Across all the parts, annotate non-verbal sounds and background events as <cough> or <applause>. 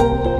That was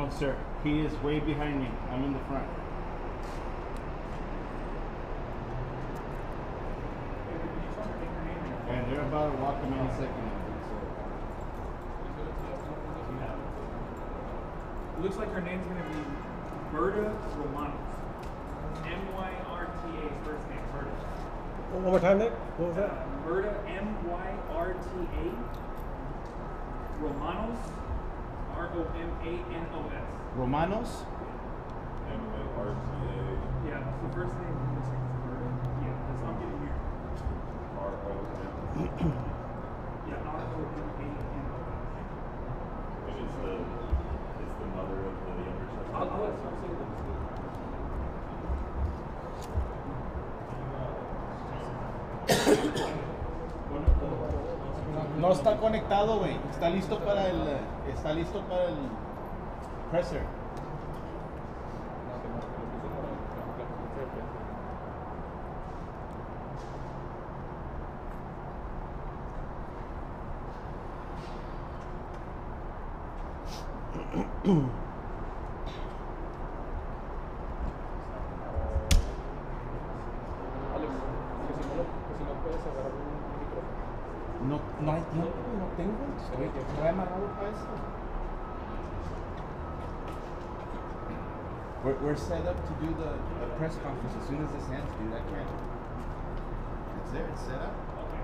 No, sir. He is way behind me. I'm in the front. And they're about to walk him any second. I so. It looks like her name's gonna be Berta Romanos. M Y R T A first name, Berta. One more time, Nick. What was that? Uh, Berta M Y R T A Romanos R O M A N O S. Romanos? Yeah, the first name looks like it's Berta. Yeah, that's what I'm getting here. Yeah, R O M A N O S. I'll, I'll let I'll No está conectado, güey. Está listo para el. Está listo para el presser. <clears throat> We're, we're set up to do the, the press conference as soon as this ends, dude. I can't. It's there, it's set up. Okay.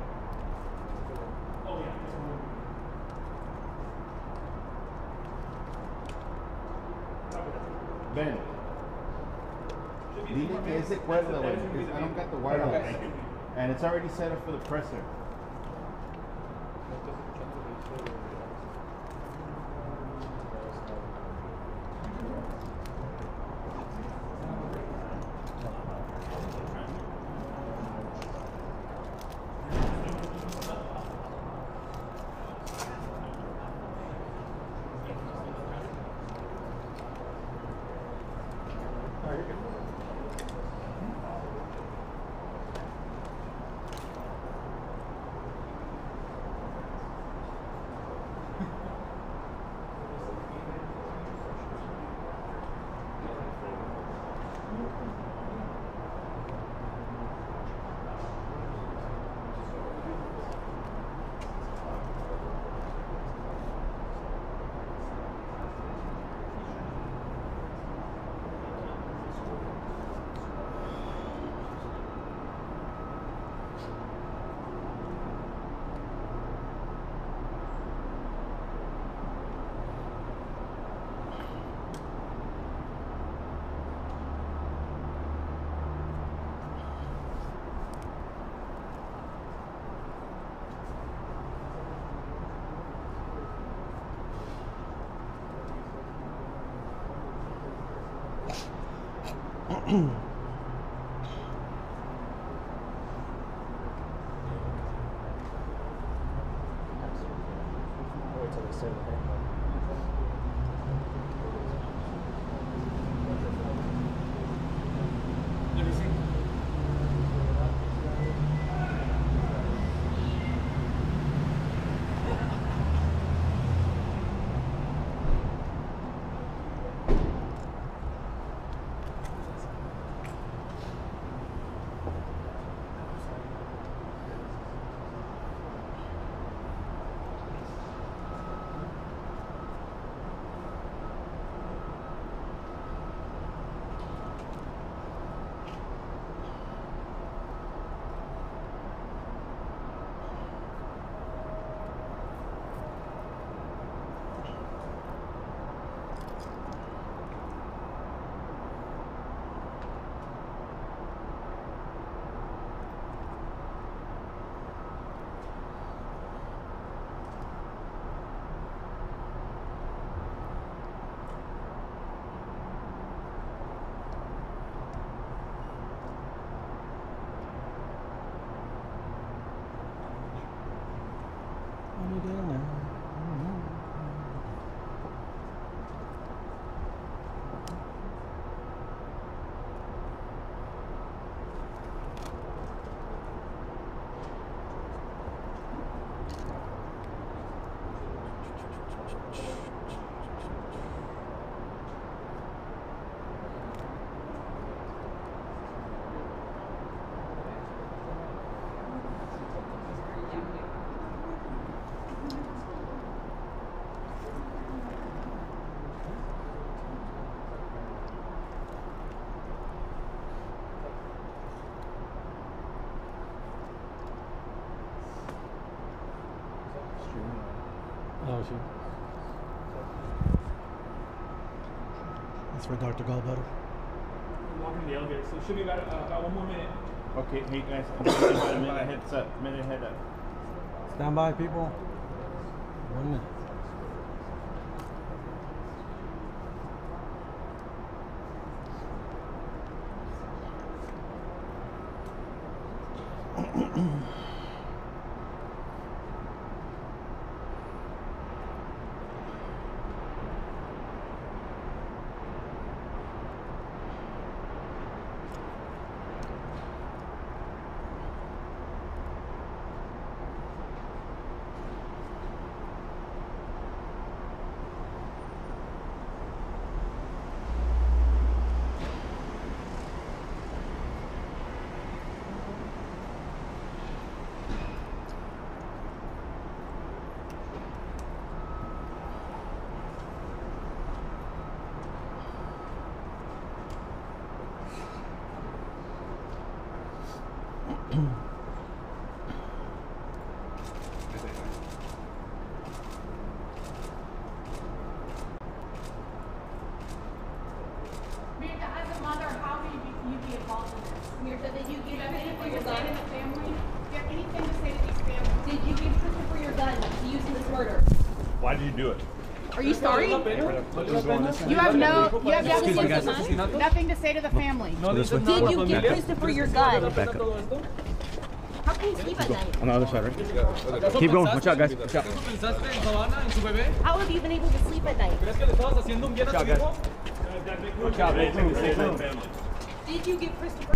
Oh, yeah. Ben, dile que ese cuerda, güey. because I don't got the wireless. And it's already set up for the presser. 咳 <clears throat> That's for Dr. Gallbutter. I'm walking in the elevator, so it should be about uh, about one more minute. Okay, hey guys, I'm gonna a minute heads up. Minute head up. Stand by, people. One minute. Myrta, as a mother, how would you, you be involved in this? Myrta, did you give anything to say to the family? Do you have anything to say to these families? Did you give Christopher your gun to use in this murder? Why did you do it? Are you sorry? You have no, you have nothing, nothing to say to the family. Did you give Christopher your gun? How can you sleep at night? On the other side, right? Keep going. Watch out, guys. Watch out. ¿Pensaste en Savanah, en su bebé? How have you been able to sleep at night? ¿Crees que le estabas haciendo un bien a tu hijo? Watch out, man. Did you give Christopher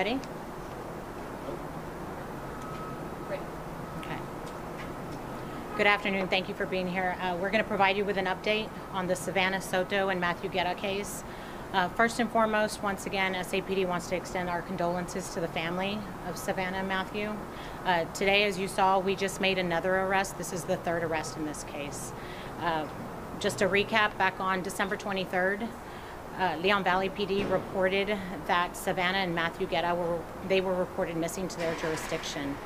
Ready? Okay. Good afternoon. Thank you for being here. Uh, we're going to provide you with an update on the Savanah Soto and Matthew Guerra case. Uh, first and foremost, once again, SAPD wants to extend our condolences to the family of Savanah and Matthew. Uh, today, as you saw, we just made another arrest. This is the third arrest in this case. Uh, just a recap, back on December 23rd, uh, Leon Valley PD reported that Savanah and Matthew Guerra were they were reported missing to their jurisdiction.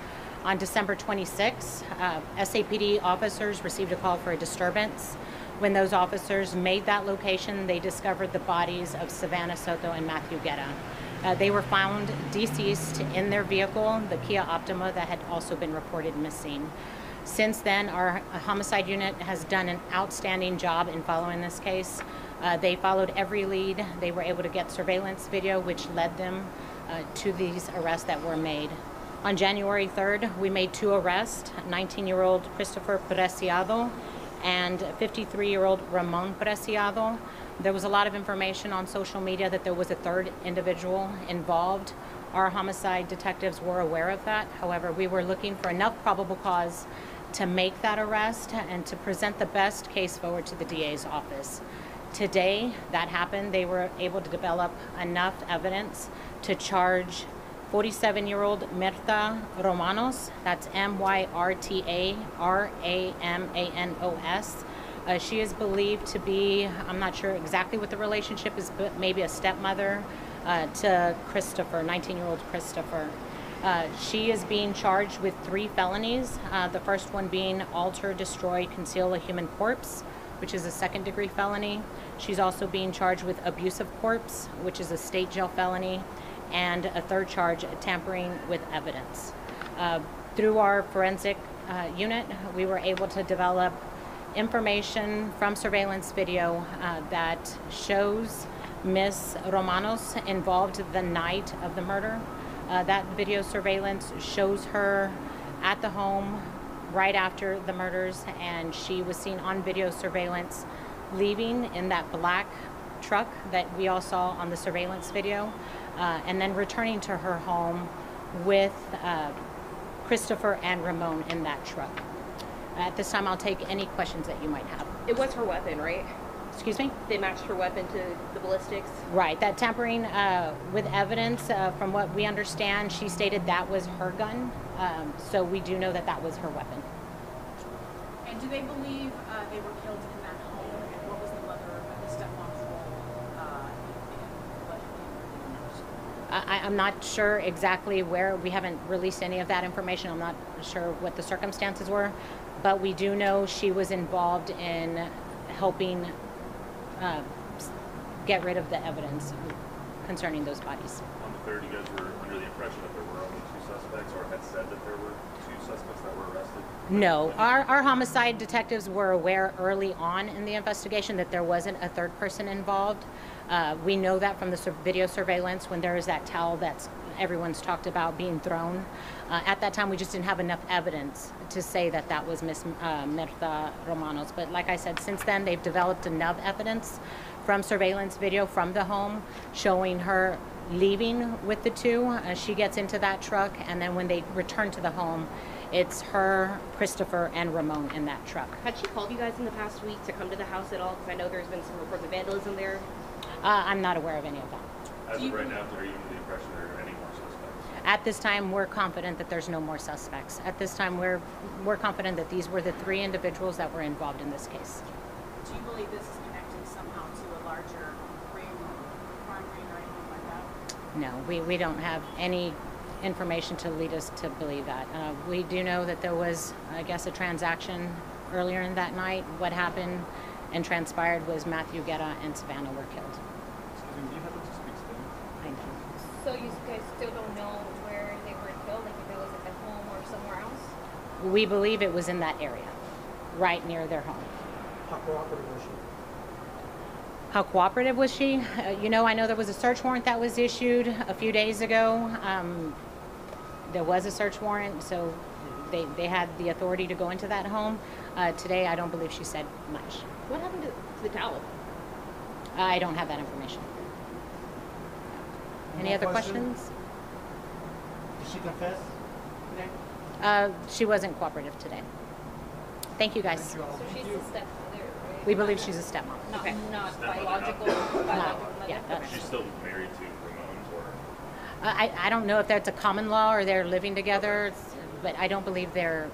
On December 26, uh, SAPD officers received a call for a disturbance. When those officers made that location, they discovered the bodies of Savanah Soto and Matthew Guerra. Uh, they were found deceased in their vehicle, the Kia Optima, that had also been reported missing. Since then, our homicide unit has done an outstanding job in following this case. Uh, they followed every lead. They were able to get surveillance video, which led them uh, to these arrests that were made. On January 3rd, we made two arrests 19 year old Christopher Preciado and 53 year old Ramon Preciado. There was a lot of information on social media that there was a third individual involved. Our homicide detectives were aware of that. However, we were looking for enough probable cause to make that arrest and to present the best case forward to the DA's office. Today, that happened. They were able to develop enough evidence to charge 47 year old Myrta Romanos, that's M Y R T A R A M A N O S. Uh, she is believed to be, I'm not sure exactly what the relationship is, but maybe a stepmother uh, to Christopher, 19 year old Christopher. Uh, she is being charged with three felonies. Uh, the first one being alter, destroy, conceal a human corpse, which is a second degree felony. She's also being charged with abuse of corpse, which is a state jail felony, and a third charge, tampering with evidence. Uh, through our forensic uh, unit, we were able to develop information from surveillance video uh, that shows Miss Romanos involved the night of the murder. Uh, that video surveillance shows her at the home right after the murders, and she was seen on video surveillance leaving in that black truck that we all saw on the surveillance video, uh, and then returning to her home with uh, Christopher and Ramon in that truck. At this time, I'll take any questions that you might have. It was her weapon, right? Excuse me? They matched her weapon to the ballistics. Right, that tampering uh, with evidence, uh, from what we understand, she stated that was her gun. Um, so we do know that that was her weapon. And do they believe uh, they were killed in that home? And what was the mother, the stepmom's role uh, in what? I, I'm not sure exactly where, we haven't released any of that information. I'm not sure what the circumstances were, but we do know she was involved in helping uh, get rid of the evidence concerning those bodies. On the third, you guys were under the impression that there were only two suspects, or had said that there were two suspects that were arrested? No, our, our homicide detectives were aware early on in the investigation that there wasn't a third person involved. Uh, we know that from the sur- video surveillance when there is that towel that's everyone's talked about being thrown. Uh, at that time, we just didn't have enough evidence to say that that was Miss uh, Myrta Romanos. But like I said, since then they've developed enough evidence from surveillance video from the home showing her leaving with the two. Uh, she gets into that truck, and then when they return to the home, it's her, Christopher, and Ramon in that truck. Had she called you guys in the past week to come to the house at all? Because I know there's been some reports of vandalism there. Uh, I'm not aware of any of that. As of right now, are you under the impression there are any more suspects? At this time, we're confident that there's no more suspects. At this time, we're we're confident that these were the three individuals that were involved in this case. Do you believe this is connected somehow to a larger ring, crime ring, or anything like that? No, we, we don't have any information to lead us to believe that. Uh, we do know that there was, I guess, a transaction earlier in that night. What happened and transpired was Matthew Guerra and Savanah were killed. I know. So you guys still don't know where they were killed, like if it was at their home or somewhere else? We believe it was in that area, right near their home. How cooperative was she? How cooperative was she? Uh, you know, I know there was a search warrant that was issued a few days ago. Um, there was a search warrant, so they, they had the authority to go into that home. Uh, today, I don't believe she said much. What happened to, to the towel? I don't have that information. Any More other questions? questions? confess? Uh, she wasn't cooperative today. Thank you, guys. So she's the stepmother, right? We believe she's a stepmom. Not, Okay. not Stepmother, biological, not- biological mother. yeah, that's- She's still married to Ramon's or? Uh, I, I don't know if that's a common law or they're living together, it's- but I don't believe they're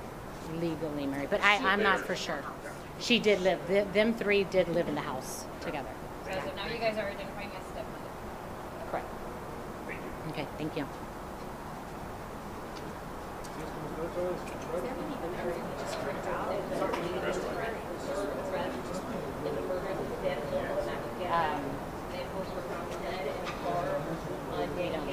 legally married. But I, I'm not for sure. She did live, th- them three did live in the house together. So, so now you guys are identifying as stepmother. Correct. Thank you. Okay, thank you. Um, I didn't.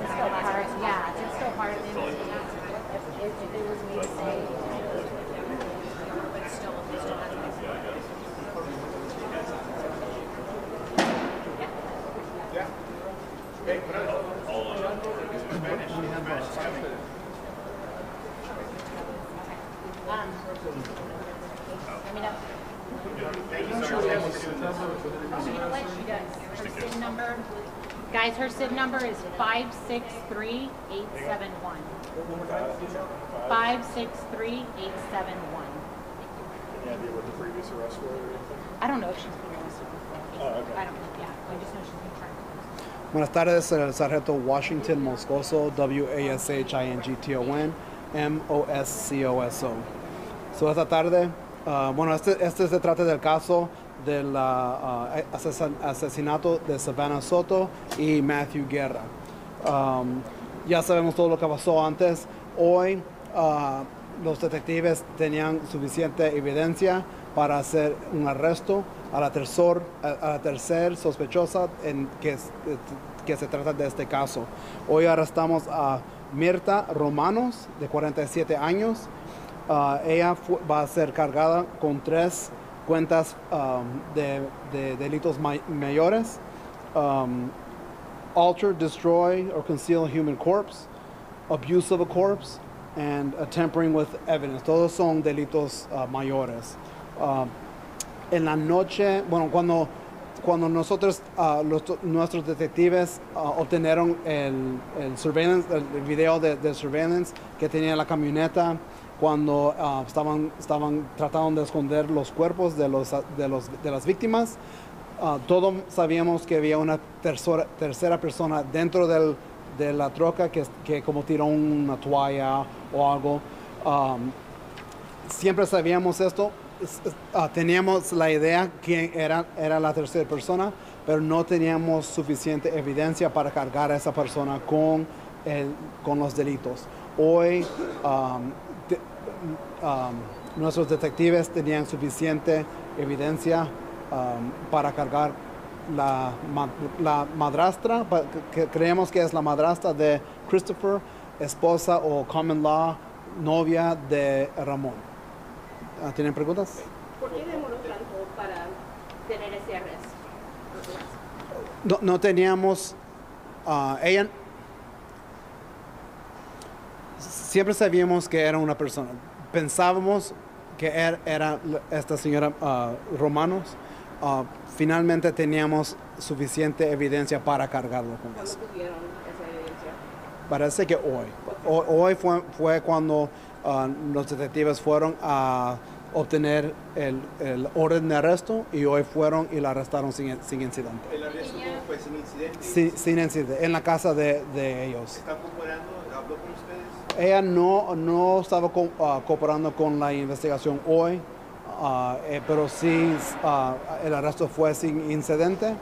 It's still part, yeah, it's still part of the investigation. If, if, if it was me to say, But still, he still has to um, I mean, uh, you know what, she does, her SID number, guys, her SID number is five six three eight seven one. Five six three eight seven one. Any idea what the previous arrest were or anything? I don't know if she's been arrested before. Oh, okay. I don't, know, yeah, I just know she's been charged. Buenas tardes, el sargento Washington Moscoso, W-A-S-H-I-N-G-T-O-N, M-O-S-C-O-S-O. So esta tarde, ah, bueno, este, este se trata del caso del asesin- asesinato de Savannah Soto y Matthew Guerra. Um, ya sabemos todo lo que pasó antes. Hoy ah, los detectives tenían suficiente evidencia para hacer un arresto a la, tercer, a, a la tercer sospechosa en que, se trata de este caso. Hoy arrestamos a Mirta Romanos, de 47 años. Ah, ella va a ser cargada con tres cuentas um, de, de delitos may- mayores. Um, alter, destroy, or conceal a human corpse, abuse of a corpse, and tampering with evidence. Todos son delitos uh, mayores. Uh, en la noche, bueno, cuando, cuando nosotros, uh, los- nuestros detectives uh, obtenieron el, el surveillance, el video de, de surveillance que tenía la camioneta, cuando uh, estaban, estaban tratando de esconder los cuerpos de, los, de, los, de las víctimas, Ah, todos sabíamos que había una tercera, tercera persona dentro del- de la troca que, que como tiró una toalla o algo. Um, siempre sabíamos esto. Es- es- ah, teníamos la idea quién era, era la tercera persona, pero no teníamos suficiente evidencia para cargar a esa persona con, el- con los delitos. Hoy um, um, nuestros detectives tenían suficiente evidencia um, para cargar la, ma- la madrastra, que creemos que es la madrastra de Christopher, esposa o common law, novia de Ramón. Ah, ¿Tienen preguntas? ¿Por qué demoró tanto para tener ese arresto? No, no teníamos, ah, ella, siempre sabíamos que era una persona. Pensábamos que er- era, la- esta señora ah, Romanos. Ah, finalmente teníamos suficiente evidencia para cargarlo con ¿Cuándo eso. tuvieron esa evidencia? Parece que hoy. Ho- Hoy fue, fue cuando ah, los detectives fueron a obtener el, el orden de arresto y hoy fueron y la arrestaron sin, sin incidente. El arresto fue sin incidente. Sin, sin incidente, en la casa de, de ellos. ¿Está cooperando? ¿Habló con ustedes? Ella no, no estaba co- ah, cooperando con la investigación hoy, ah, eh, pero sí ah, el arresto fue sin incidente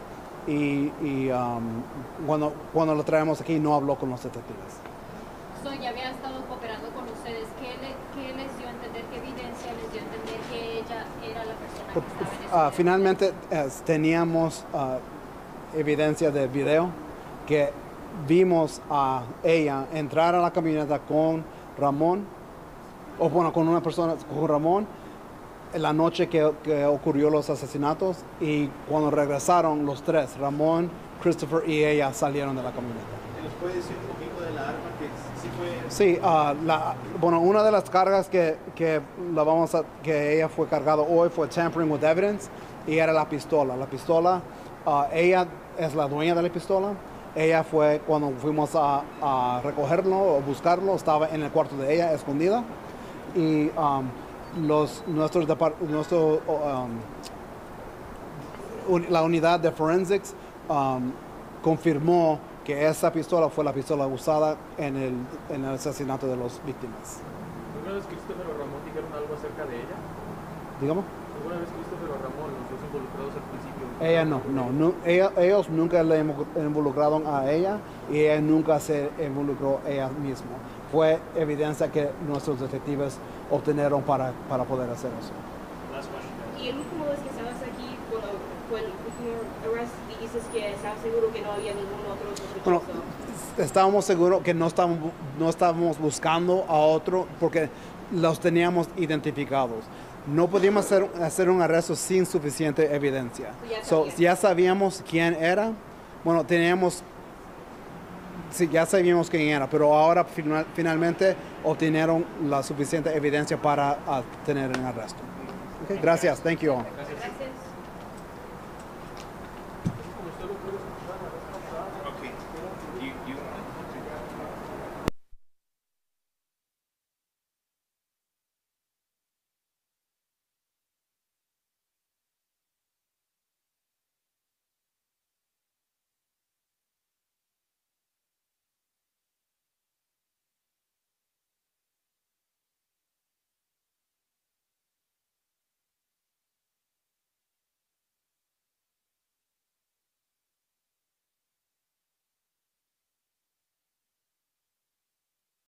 y, y, um, cuando, cuando lo traemos aquí no habló con los detectives. So, ya había estado cooperando con ustedes. ¿Qué, le, ¿Qué les dio a entender? ¿Qué evidencia les dio a entender que ella era la persona que estaba en finalmente eh, teníamos evidencia de video que vimos a ella entrar a la camioneta con Ramón, o bueno, con una persona, con Ramón, en la noche que, que ocurrió los asesinatos y cuando regresaron los tres, Ramón, Christopher y ella salieron de la camioneta. ¿Nos puede decir un poquito de la arma que sí fue? Sí, ah, la, bueno, una de las cargas que, que, la vamos a, que ella fue cargado hoy fue tampering with evidence y era la pistola. La pistola, ah, ella es la dueña de la pistola. Ella fue cuando fuimos a, a recogerlo o buscarlo, estaba en el cuarto de ella, escondida. Y um, los, nuestros nuestro, um, la unidad de forensics um, confirmó que esa pistola fue la pistola usada en el, en el asesinato de las víctimas. ¿Alguna vez Christopher o Ramón dijeron algo acerca de ella? Dígame. ¿Alguna vez Christopher o Ramón, los dos involucrados al principio? Ella no, no, nu- ella- ellos nunca le invo- involucraron a ella y ella nunca se involucró ella misma. Fue evidencia que nuestros detectives obtenieron para, para poder hacer eso. Y el último vez que estabas aquí, cuando fue el último arrest, dices que estabas seguro que no había ningún otro Bueno, sospechoso. estábamos seguros que no estábamos, no estábamos buscando a otro porque los teníamos identificados. No podíamos hacer, hacer un arresto sin suficiente evidencia. Ya So, ya sabíamos quién era. Bueno, teníamos, sí, ya sabíamos quién era, pero ahora final- finalmente obtenieron la suficiente evidencia para ah, tener un arresto. Gracias, thank you all.